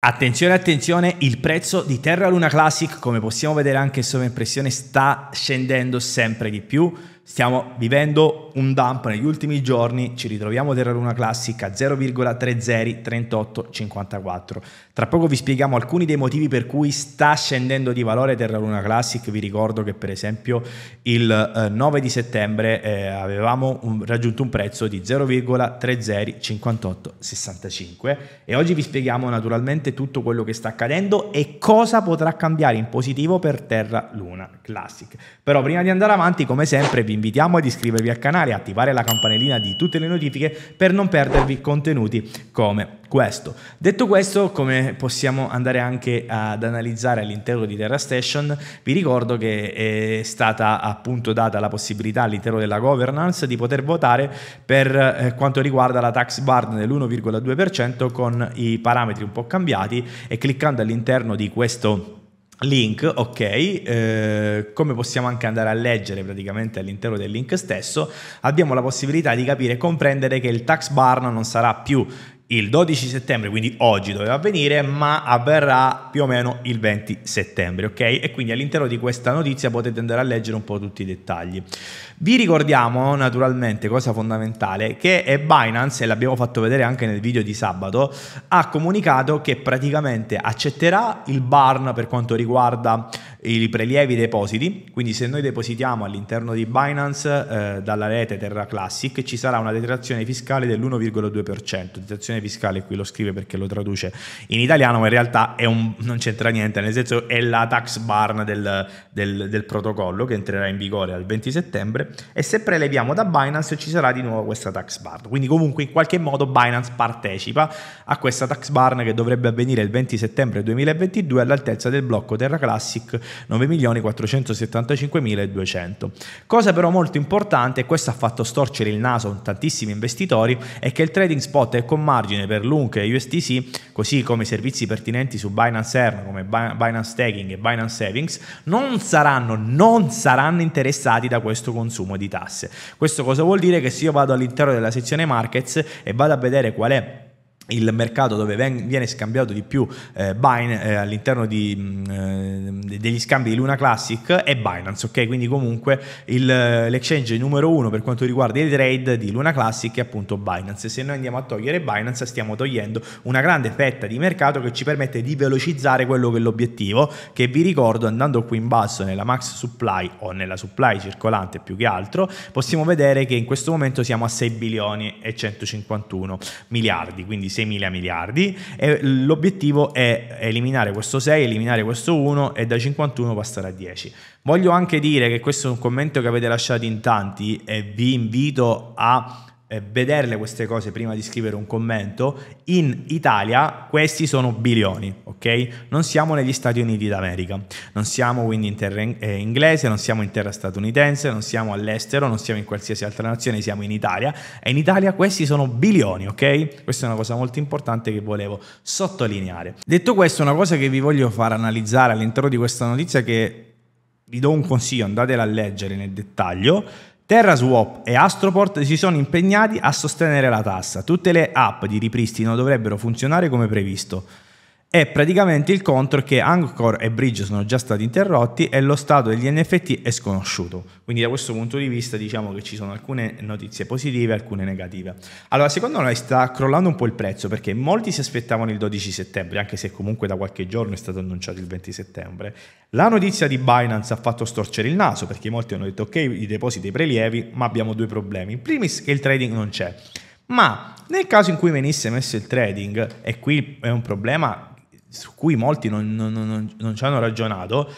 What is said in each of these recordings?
Attenzione, attenzione, il prezzo di Terra Luna Classic, come possiamo vedere anche in sovraimpressione, sta scendendo sempre di più. Stiamo vivendo un dump negli ultimi giorni, ci ritroviamo Terra Luna Classic a 0,303854. Tra poco vi spieghiamo alcuni dei motivi per cui sta scendendo di valore Terra Luna Classic. Vi ricordo che per esempio il 9 eh, di settembre eh, avevamo un, raggiunto un prezzo di 0,305865 e oggi vi spieghiamo naturalmente tutto quello che sta accadendo e cosa potrà cambiare in positivo per Terra Luna Classic. Però prima di andare avanti, come sempre, vi invitiamo ad iscrivervi al canale e attivare la campanellina di tutte le notifiche per non perdervi contenuti come questo. Detto questo, come possiamo andare anche ad analizzare all'interno di Terra Station, vi ricordo che è stata appunto data la possibilità all'interno della governance di poter votare per eh, quanto riguarda la tax bar dell'1,2% con i parametri un po' cambiati e cliccando all'interno di questo link, ok, eh, come possiamo anche andare a leggere praticamente all'interno del link stesso, abbiamo la possibilità di capire e comprendere che il tax bar non sarà più il 12 settembre, quindi oggi doveva avvenire, ma avverrà più o meno il 20 settembre, ok? E quindi all'interno di questa notizia potete andare a leggere un po' tutti i dettagli. Vi ricordiamo naturalmente, cosa fondamentale, che Binance, e l'abbiamo fatto vedere anche nel video di sabato, ha comunicato che praticamente accetterà il barn per quanto riguarda i prelievi depositi, quindi se noi depositiamo all'interno di Binance eh, dalla rete Terra Classic ci sarà una detrazione fiscale dell'1,2%, detrazione fiscale qui lo scrive perché lo traduce in italiano, ma in realtà un, non c'entra niente, nel senso è la tax barn del, del, del protocollo che entrerà in vigore al 20 settembre. E se preleviamo da Binance ci sarà di nuovo questa tax bar. Quindi comunque in qualche modo Binance partecipa a questa tax bar che dovrebbe avvenire il 20 settembre 2022 all'altezza del blocco Terra Classic 9.475.200. Cosa però molto importante, e questo ha fatto storcere il naso a tantissimi investitori, è che il trading spot è con margine per l'UNC e USTC, così come i servizi pertinenti su Binance Earn come Binance Staking e Binance Savings, non saranno, non saranno interessati da questo consumo di tasse. Questo cosa vuol dire? Che se io vado all'interno della sezione markets e vado a vedere qual è il mercato dove viene scambiato di più eh, Binance, eh, all'interno di, mh, mm, eh, degli scambi di Luna Classic è Binance, ok? Quindi comunque il, l'exchange numero uno per quanto riguarda i trade di Luna Classic è appunto Binance. Se noi andiamo a togliere Binance stiamo togliendo una grande fetta di mercato che ci permette di velocizzare quello che è l'obiettivo, che vi ricordo andando qui in basso nella max supply o nella supply circolante più che altro, possiamo vedere che in questo momento siamo a 6 bilioni e 151 miliardi, quindi 6 mila miliardi e l'obiettivo è eliminare questo 6, eliminare questo 1 e da 51 passare a 10. Voglio anche dire che questo è un commento che avete lasciato in tanti e vi invito a eh, vederle queste cose prima di scrivere un commento, in Italia questi sono bilioni, ok? Non siamo negli Stati Uniti d'America, non siamo quindi in terra eh, inglese, non siamo in terra statunitense, non siamo all'estero, non siamo in qualsiasi altra nazione, siamo in Italia e in Italia questi sono bilioni, ok? Questa è una cosa molto importante che volevo sottolineare. Detto questo, una cosa che vi voglio far analizzare all'interno di questa notizia che vi do un consiglio, andatela a leggere nel dettaglio, TerraSwap e Astroport si sono impegnati a sostenere la tassa. Tutte le app di ripristino dovrebbero funzionare come previsto. E praticamente il contro è che Anchor e Bridge sono già stati interrotti e lo stato degli NFT è sconosciuto. Quindi da questo punto di vista diciamo che ci sono alcune notizie positive e alcune negative. Allora, secondo noi sta crollando un po' il prezzo perché molti si aspettavano il 12 settembre, anche se comunque da qualche giorno è stato annunciato il 20 settembre. La notizia di Binance ha fatto storcere il naso perché molti hanno detto ok, i depositi e i prelievi, ma abbiamo due problemi. In primis che il trading non c'è. Ma nel caso in cui venisse messo il trading, e qui è un problema su cui molti non, non, non, non ci hanno ragionato,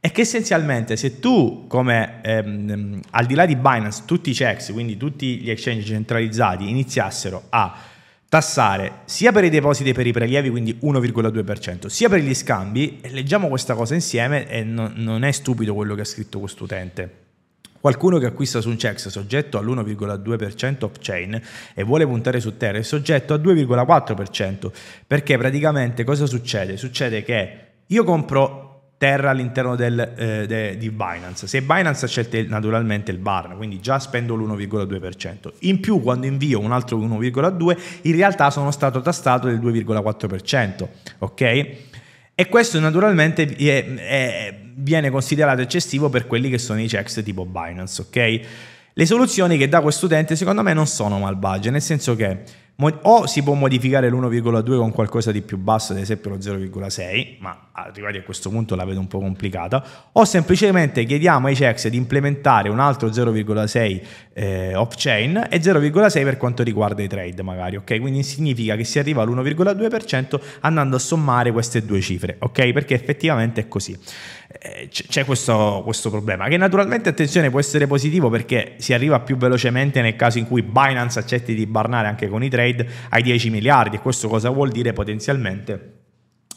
è che essenzialmente se tu, come ehm, al di là di Binance, tutti i checks, quindi tutti gli exchange centralizzati, iniziassero a tassare sia per i depositi e per i prelievi, quindi 1,2%, sia per gli scambi, leggiamo questa cosa insieme e non, non è stupido quello che ha scritto quest'utente. Qualcuno che acquista su un CEX soggetto all'1,2% off-chain e vuole puntare su Terra è soggetto al 2,4%, perché praticamente cosa succede? Succede che io compro Terra all'interno del, eh, de, di Binance. Se Binance accetta naturalmente il BARN, quindi già spendo l'1,2%. In più, quando invio un altro 1,2%, in realtà sono stato tastato del 2,4%. Ok? E questo naturalmente è, è, viene considerato eccessivo per quelli che sono i checks tipo Binance. Ok? Le soluzioni che dà questo utente secondo me non sono malvagie, nel senso che o si può modificare l'1,2 con qualcosa di più basso, ad esempio lo 0,6, ma arrivati a questo punto la vedo un po' complicata, o semplicemente chiediamo ai checks di implementare un altro 0,6 eh, off-chain e 0,6 per quanto riguarda i trade magari, ok? Quindi significa che si arriva all'1,2% andando a sommare queste due cifre, ok? Perché effettivamente è così. Eh, c'è questo, questo, problema che naturalmente attenzione può essere positivo perché si arriva più velocemente nel caso in cui Binance accetti di barnare anche con i trade ai 10 miliardi e questo cosa vuol dire potenzialmente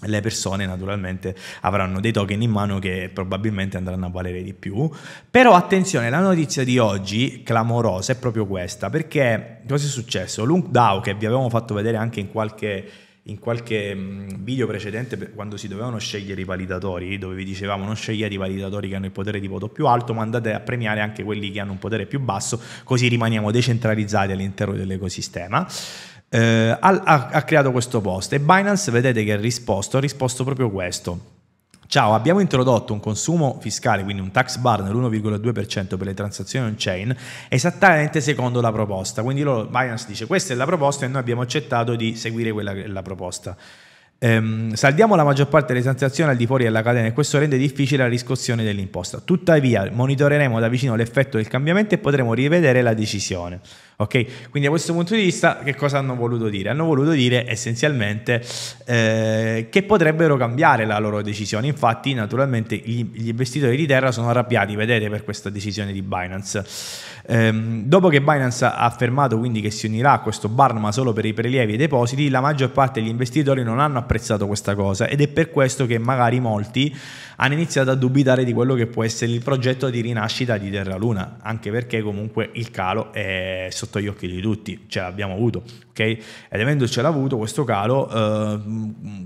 le persone naturalmente avranno dei token in mano che probabilmente andranno a valere di più. Però attenzione, la notizia di oggi, clamorosa, è proprio questa, perché cosa è successo? Lunk DAO, che vi avevamo fatto vedere anche in qualche in qualche mm, video precedente quando si dovevano scegliere i validatori, dove vi dicevamo non scegliete i validatori che hanno il potere di voto più alto, ma andate a premiare anche quelli che hanno un potere più basso, così rimaniamo decentralizzati all'interno dell'ecosistema. Eh, ha, ha creato questo post e Binance vedete che ha risposto, ha risposto proprio questo Ciao, abbiamo introdotto un consumo fiscale, quindi un tax bar nell'1,2% per le transazioni on-chain, esattamente secondo la proposta. Quindi loro, Binance dice questa è la proposta e noi abbiamo accettato di seguire quella che è la proposta. Ehm, saldiamo la maggior parte delle transazioni al di fuori della catena e questo rende difficile la riscossione dell'imposta. Tuttavia, monitoreremo da vicino l'effetto del cambiamento e potremo rivedere la decisione. Ok, quindi da questo punto di vista, che cosa hanno voluto dire? Hanno voluto dire essenzialmente eh, che potrebbero cambiare la loro decisione. Infatti, naturalmente, gli, gli, investitori di terra sono arrabbiati, vedete, per questa decisione di Binance. Ehm, dopo che Binance ha affermato quindi che si unirà a questo bar, ma solo per i prelievi e i depositi, la maggior parte degli investitori non hanno apprezzato questa cosa ed è per questo che magari molti hanno iniziato a dubitare di quello che può essere il progetto di rinascita di Terra Luna, anche perché comunque il calo è sotto gli occhi di tutti, ce l'abbiamo avuto, ok? Ed avendocelo avuto questo calo, eh,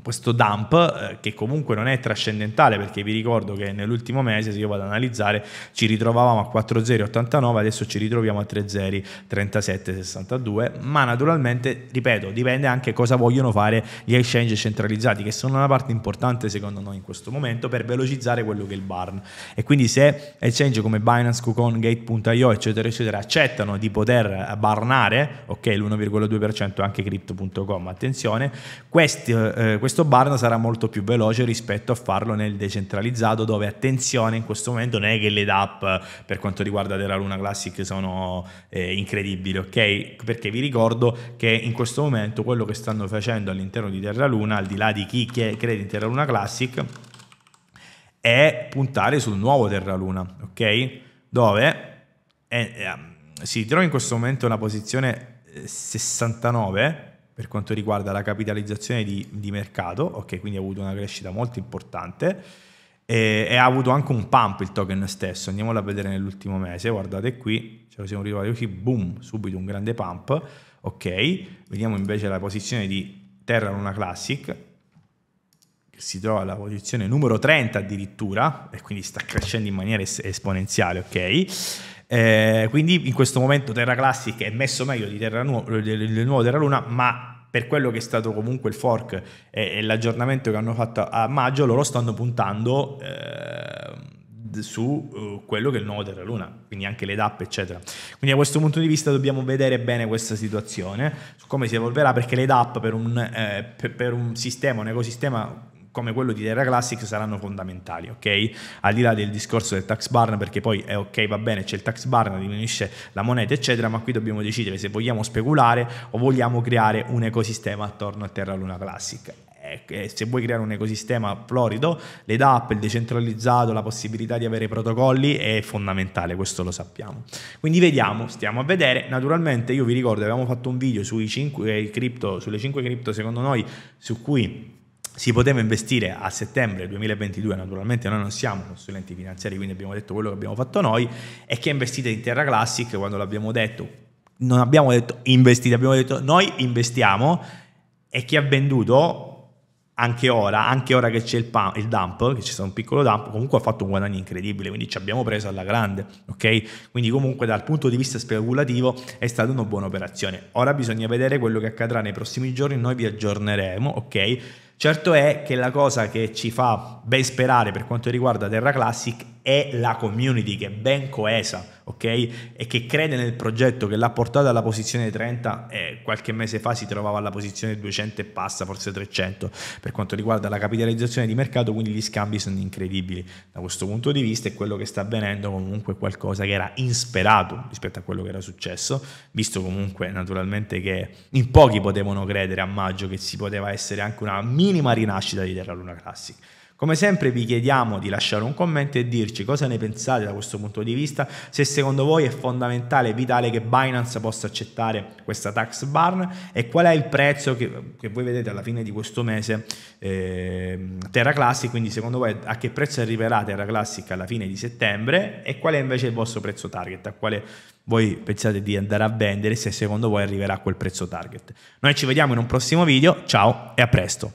questo dump, eh, che comunque non è trascendentale, perché vi ricordo che nell'ultimo mese, se io vado ad analizzare, ci ritrovavamo a 4,089, adesso ci ritroviamo a 3,037,62, ma naturalmente, ripeto, dipende anche cosa vogliono fare gli exchange centralizzati, che sono una parte importante secondo noi in questo momento per velocizzare quello che è il burn. E quindi se exchange come Binance, KuCoin, Gate.io, eccetera, eccetera, accettano di poter barnare, ok, l'1,2% anche Crypto.com, attenzione, questi, eh, questo burn sarà molto più veloce rispetto a farlo nel decentralizzato, dove attenzione in questo momento non è che le DApp per quanto riguarda Terra Luna Classic sono eh, incredibili, ok? Perché vi ricordo che in questo momento quello che stanno facendo all'interno di Terra Luna, al di là di chi crede in Terra Luna Classic, è puntare sul nuovo Terra Luna, ok? Dove è, è, si trova in questo momento una posizione 69 eh, per quanto riguarda la capitalizzazione di, di mercato, ok? Quindi ha avuto una crescita molto importante e, e, ha avuto anche un pump il token stesso. Andiamolo a vedere nell'ultimo mese, guardate qui, ce lo siamo arrivati qui, boom, subito un grande pump, ok? Vediamo invece la posizione di Terra Luna Classic, si trova alla posizione numero 30 addirittura, e quindi sta crescendo in maniera es- esponenziale, ok? Eh, quindi in questo momento Terra Classic è messo meglio di Terra nu- del nuovo Terra Luna, ma per quello che è stato comunque il fork e, e l'aggiornamento che hanno fatto a maggio, loro stanno puntando eh, su uh, quello che è il nuovo Terra Luna, quindi anche le DAP, eccetera. Quindi da questo punto di vista dobbiamo vedere bene questa situazione, su come si evolverà, perché le DAP per un, eh, per, per un sistema, un ecosistema come quello di Terra Classic saranno fondamentali, ok? Al di là del discorso del tax barn, perché poi è ok, va bene, c'è il tax barn, diminuisce la moneta, eccetera, ma qui dobbiamo decidere se vogliamo speculare o vogliamo creare un ecosistema attorno a Terra Luna Classic. Se vuoi creare un ecosistema florido, le DApp, il decentralizzato, la possibilità di avere protocolli è fondamentale, questo lo sappiamo. Quindi vediamo, stiamo a vedere. Naturalmente io vi ricordo, avevamo fatto un video sui 5 cripto, sulle 5 cripto secondo noi, su cui si poteva investire a settembre 2022, naturalmente noi non siamo consulenti finanziari, quindi abbiamo detto quello che abbiamo fatto noi, e chi ha investito in Terra Classic, quando l'abbiamo detto, non abbiamo detto investite, abbiamo detto noi investiamo, e chi ha venduto anche ora, anche ora che c'è il, pump, il dump, che c'è stato un piccolo dump, comunque ha fatto un guadagno incredibile, quindi ci abbiamo preso alla grande, ok? Quindi comunque dal punto di vista speculativo è stata una buona operazione. Ora bisogna vedere quello che accadrà nei prossimi giorni, noi vi aggiorneremo, ok? Certo è che la cosa che ci fa ben sperare per quanto riguarda Terra Classic è la community che è ben coesa, ok? E che crede nel progetto, che l'ha portato alla posizione 30 e qualche mese fa si trovava alla posizione 200 e passa, forse 300 per quanto riguarda la capitalizzazione di mercato, quindi gli scambi sono incredibili da questo punto di vista e quello che sta avvenendo comunque è qualcosa che era insperato rispetto a quello che era successo, visto comunque naturalmente che in pochi potevano credere a maggio che si poteva essere anche una minima rinascita di Terra Luna Classic. Come sempre vi chiediamo di lasciare un commento e dirci cosa ne pensate da questo punto di vista, se secondo voi è fondamentale e vitale che Binance possa accettare questa tax barn e qual è il prezzo che, che voi vedete alla fine di questo mese eh, Terra Classic, quindi secondo voi a che prezzo arriverà Terra Classic alla fine di settembre e qual è invece il vostro prezzo target, a quale voi pensate di andare a vendere se secondo voi arriverà a quel prezzo target. Noi ci vediamo in un prossimo video, ciao e a presto!